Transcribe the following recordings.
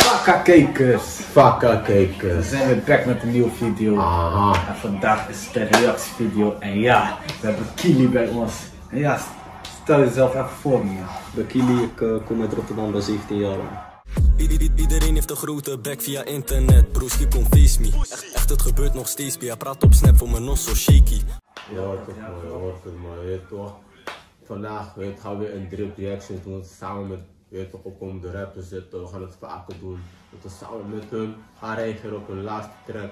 Fakka kijkers. Fakka We kijkers. zijn weer back met een nieuwe video. Aha. En vandaag is het een reactievideo. En ja, we hebben Kili bij ons. En ja, stel jezelf even voor me. Bakili, ik eh, kom uit Rotterdam, ben 17 jaar. Iedereen heeft een grote bek via internet, broski kom face me echt, echt, het gebeurt nog steeds, Pia praat op snap voor mijn nos zo shaky Je hoort het je hoort het je weet toch. Vandaag weet, gaan we weer een drip reaction doen samen met je weet toch, opkomende rappers zitten. We gaan het vaker doen. Dat we samen met hun gaan reageren op hun laatste track.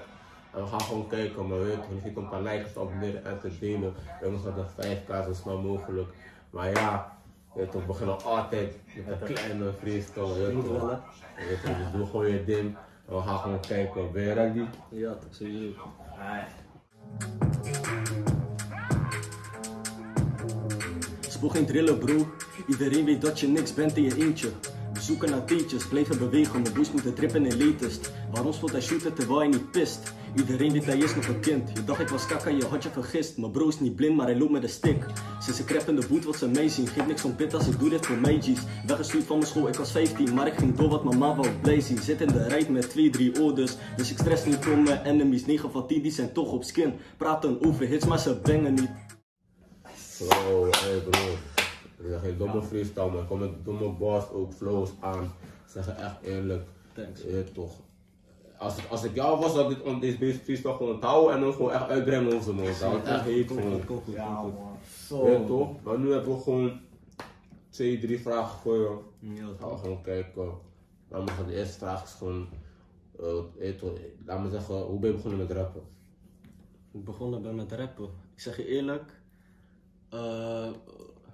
En we gaan gewoon kijken, maar weet je, niet een paar likes te abonneren en te delen. We hebben nog de 5k zo snel mogelijk. Maar ja, je weet toch, we beginnen altijd met een kleine freestyle. Je weet toch. Je weet toch, dus doe gewoon je ding. En we gaan gewoon kijken, ben je ready? Ja, toch sowieso. Spoeg geen drillen bro, iedereen weet dat je niks bent in je eentje. We zoeken naar teetjes, blijven bewegen, mijn boys moeten trippen in latest. Waarom speelt hij shooten terwijl hij niet pist? Iedereen weet hij is nog een kind. Je dacht ik was kakka, je had je vergist. Mijn bro is niet blind, maar hij loopt met een stick. Sinds ik in de boot wat ze mij zien. Geef niks om pit als ik doe dit voor mij G's. Weggestuurd van mijn school, ik was 15, maar ik ging door wat mama wou blij zien. Zit in de rij met 2, 3 orders. Dus ik stress niet om mijn enemies. 9 van 10 die zijn toch op skin. Praten over hits, maar ze bangen niet. Bro, hey bro. Ik zeg geen domme freestyle, maar ik kom met domme bars ook flows aan. Ik zeg je echt eerlijk. Thanks. Weet toch. Als ik, als ik jou was, had ik on deze basic freestyle gewoon onthouden en dan gewoon echt uitbrengen onze man. Dat was echt heet gewoon. Ja man, zo. toch? Maar nu hebben we gewoon twee, drie vragen voor je. Ja, Gaan we gewoon kijken. Laat me de eerste vraag is gewoon. eh, weet toch, laat me zeggen, hoe ben je begonnen met rappen? Ik begonnen ben met rappen. Ik zeg je eerlijk, eh,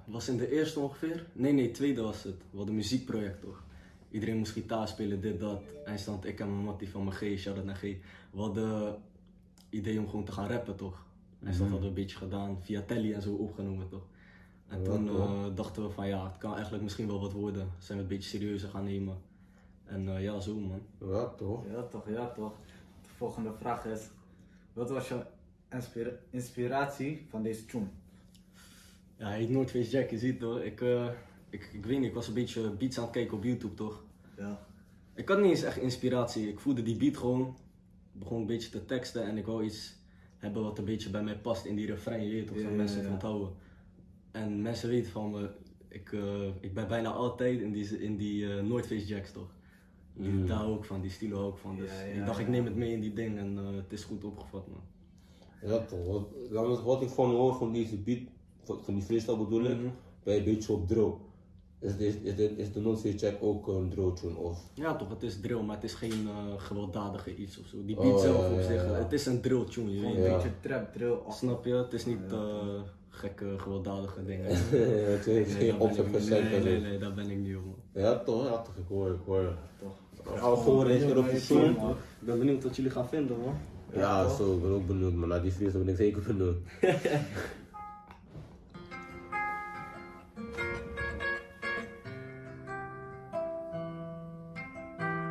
was in de eerste ongeveer? Nee, nee, tweede was het. We hadden een muziekproject toch? Iedereen moest gitaar spelen, dit, dat. Eindstand, ik en mijn mattie van mijn G, shout out naar G. We hadden idee om gewoon te gaan rappen toch? Eindstand hadden we een beetje gedaan, via Telly en zo opgenomen toch? En Ja, toen eh, dachten we van ja, het kan eigenlijk misschien wel wat worden. Zijn we het een beetje serieuzer gaan nemen. En eh, ja, zo man. Ja, toch? Ja toch, ja toch. De volgende vraag is, wat was inspira- inspiratie van deze tune? Ja, hij heet Noordface Jack, je ziet hoor. Ik, eh, ik, ik weet niet, ik was een beetje beats aan het kijken op YouTube toch? Ja. Ik had niet eens echt inspiratie. Ik voelde die beat gewoon, begon een beetje te teksten en ik wou iets hebben wat een beetje bij mij past in die refrein, je weet toch, Ja, mensen ja. het onthouden. En mensen weten van me, ik, eh, ik ben bijna altijd in die, in die eh, Noordface Jacks toch? Die, Mm. Daar hou ik van, die stilo hou ik van. Dus Ja, ja, ik dacht, ik neem het mee in die ding en eh, het is goed opgevat man. Ja toch, me- wat ik van hoor van deze beat, van, die freestyle bedoel ik, Mhm. ben je een beetje op drill. Is, is, is, de, is de non-face check ook een drill tune of? Ja toch, het is drill, maar het is geen eh, gewelddadige iets of zo. Die Oh, beat zelf ja, op ja, zich, ja. het is een drill tune, je een beetje trap, drill. Snap je? Het is niet eh, gekke, gewelddadige dingen. het is Nee, geen opzet nee, nee, nee, daar ben ik niet op. man. Ja toch, ja toch, ik hoor, ik hoor. Toch. Reageren op. Ik ben benieuwd wat jullie gaan vinden man. Ja, zo, ik ben ook benieuwd, maar na die freestyle ben ik zeker benieuwd.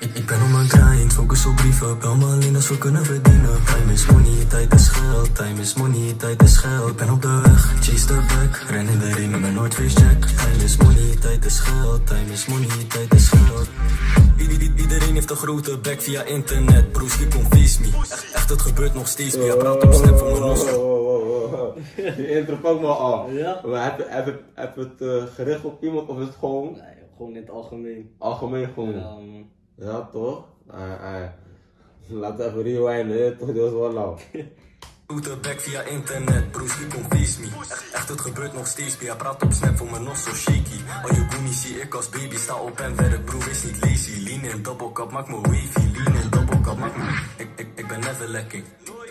ik, ben op mijn grind, focus op brieven, bel me alleen als we kunnen verdienen Time is money, tijd is geld, time is money, tijd is geld Ik ben op de weg, chase the back, ren in de riem met mijn Noordface Jack Time is money, tijd is geld, time is money, tijd is geld I- i- Iedereen heeft een grote bek via internet, broers die face me Echt, echt het gebeurt nog steeds, via praat op snap voor mijn los. Die intro pak me al. Ja? Maar heb je, heb je, heb je het eh, gericht op iemand of is het gewoon Nee, gewoon in het algemeen. algemeen gewoon? Ja, Ja, toch? Ah, we even rewinden, toch? Dit was wel lauw. Bek via internet, broers die face me echt, het gebeurt nog steeds, via praat op snap voor mijn nos zo shaky Al je goonies zie ik als baby, sta op en werk, broer is niet lazy Lean in double cup, maak me wavy, lean in double cup, maak me Ik, ik, ik ben never lekking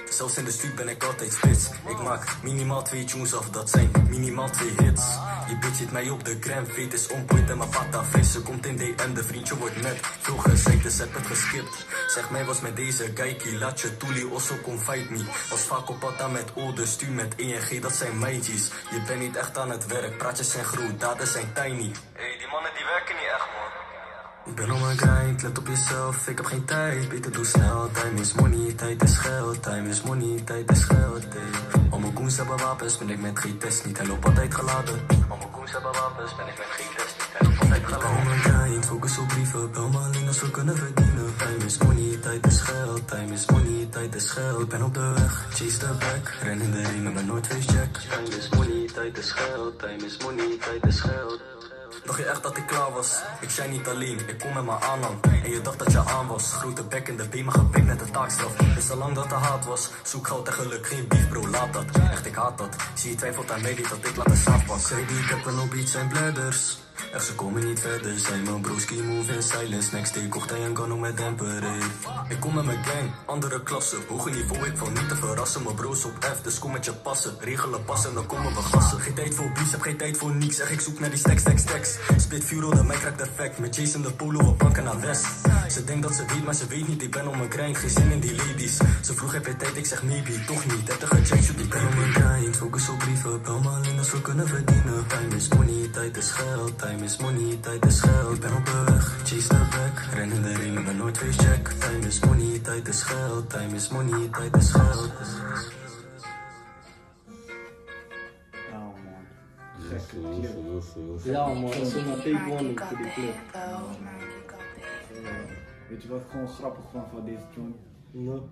Zelfs in de stuur ben ik altijd spits. Ik maak minimaal twee tunes af, dat zijn minimaal twee hits. Je bitch zit mij op de gram, feet is on point en mijn pata fris. Ze komt in DM, de vriendje wordt net veel gezegd, dus heb het geskipt. Zeg mij was met deze geikie, laat je toelie, osso kom fight me. Was vaak op pad met ode, stuur met ENG, dat zijn meidjes. Je bent niet echt aan het werk, praatjes zijn groot, daden zijn tiny. Hey, die mannen die werken niet. Ik ben op mijn grind, let op jezelf, ik heb geen tijd, beter doe snel. Time is money, tijd is geld, time is money, tijd is geld. Hey. Al mijn goons hebben wapens, ben ik met test niet, hij loopt altijd geladen. Al mijn goons hebben wapens, ben ik met test niet, hij loopt altijd geladen. Ik ben op mijn grind, focus op brieven, bel me alleen als we kunnen verdienen. Time is money, tijd is geld, time is money, tijd is geld. Ik ben op de weg, chase the back, ren in de ring met mijn North check. Time is money, tijd is geld, time is money, tijd is geld. Dacht je echt dat ik klaar was? Ik zei niet alleen, ik kom met mijn aanhang. En je dacht dat je aan was. Grote bek in de maar gepikt net de taakstraf Is al lang dat er haat was. Zoek geld en geluk, geen beef bro, laat dat. Echt, ik haat dat. Zie je twijfelt aan mij, dat ik laat de saaf pas Zei die, ik heb een zijn bladders Echt, ze komen niet verder Zijn mijn broski move in silence. Next day kocht hij een om met demper ey. Ik kom met mijn gang, andere klasse Hoger niveau, ik val niet te verrassen. Mijn bro's op F, dus kom met je passen. Regelen passen, dan komen we gassen. Geen tijd voor beef, heb geen tijd voor niks. Zeg ik zoek naar die stacks, stacks, stacks. Spit vuur de mic, raakt effect Met Jason de polo, we pakken naar west. Ze denkt dat ze weet, maar ze weet niet. Ik ben op mijn grind, geen zin in die ladies. Ze vroeg heb je tijd, ik zeg maybe Toch niet, heb gecheckt, shoot ik ben op mijn grind. Focus op brieven, bel me alleen als we kunnen verdienen. Time is money, tijd is geld Time is money, tijd is geld Ik ben op de weg, chase the back Ren in de ring, mijn nooit face check Time is money, tijd is geld Time is money, tijd is geld Ja man. Yes, yes. Ja man, dat is een Mikey take one got voor the die. Eh, Weet je wat ik gewoon grappig vond van deze tune? No.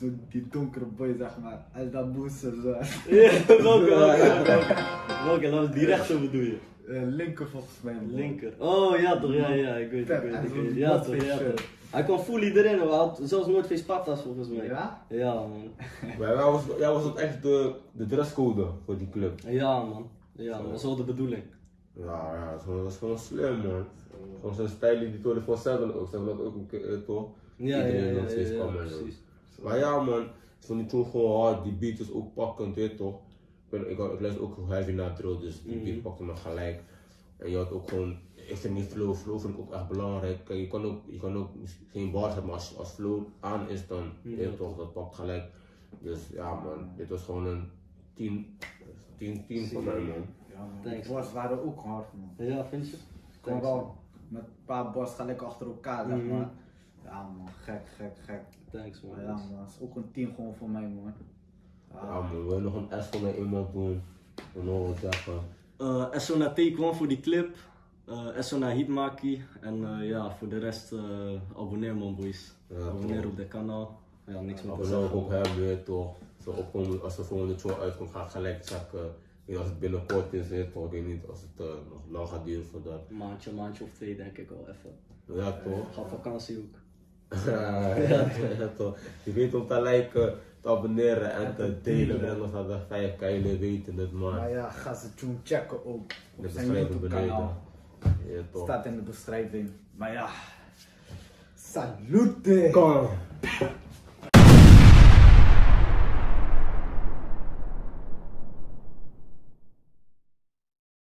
Zo Die donkere boy zeg maar. Als dat booster zo. Ja, welke, welke, welke? Welke, die rechter bedoel je? Eh, linker volgens mij. Linker. Oh ja toch, ja, ja, ik weet, ik Pep, weet, ik weet. Ja toch, ja toch. Hij kwam fully erin, hoor. hij had zelfs nooit face patas volgens mij. Ja? Ja man. Maar jij was, jij was ook echt de, de dresscode voor die club. Ja man. Ja man, dat is wel de bedoeling. Ja, ja, dat is gewoon, slim man. Gewoon zijn stijl die 24-7 ook. Ze hebben dat ook een keer, eh, toch? Ja, ja, Iedereen ja, ja, ja, precies. Maar ja man, ik vond die toen gewoon hard, die beat is ook pakkend, weet je toch? Ik, ben, ik, ik luister ook heavy naar drill, dus die beat pakte me gelijk. En je had ook gewoon, ik vind die flow, flow vind ik ook echt belangrijk. Kijk, je kan ook, je kan ook geen bars hebben, maar als, als flow aan is, dan je toch, dat pakt gelijk. Dus ja man, dit was gewoon een 10, 10, 10 voor mij man. Ja. Die bars waren ook hard man. Ja, vind je? Gewoon wel met een paar bars gelijk achter elkaar zeg Mhm. maar. Ja man, gek, gek, gek. Thanks man. Maar ja man, dat is ook een team gewoon voor mij man. Ja man, we willen nog een S voor naar iemand doen. We nog wat zeggen. Eh SO naar Take One voor die clip. Eh SO naar Hitmaki. En eh, ja, voor de rest eh, abonneer man boys. Ja, abonneer op dit kanaal. Ja, niks meer te zeggen. ook hebben, weet je toch. Zo opkomen, als de volgende show uitkomt, ga ik gelijk checken. Ik als het binnenkort is, weet toch. Ik niet als het eh, nog lang gaat duren voordat. Een maandje, maandje of twee denk ik wel even. Ja toch? Ga vakantie ook. ja, ja, toch. Je weet om te liken, te abonneren en te delen. Breng ons naar de 5 jullie weten het Maar maar. ja, ga ze tune checken ook. De Op zijn YouTube beneden. kanaal. Ja toch. Staat in de beschrijving. Maar ja. Salute! Kom.